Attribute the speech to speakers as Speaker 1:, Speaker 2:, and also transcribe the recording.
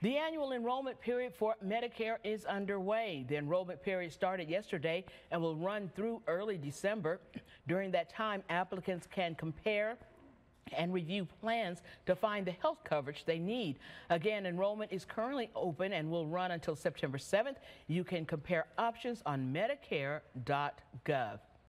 Speaker 1: The annual enrollment period for Medicare is underway. The enrollment period started yesterday and will run through early December. During that time, applicants can compare and review plans to find the health coverage they need. Again, enrollment is currently open and will run until September 7th. You can compare options on Medicare.gov.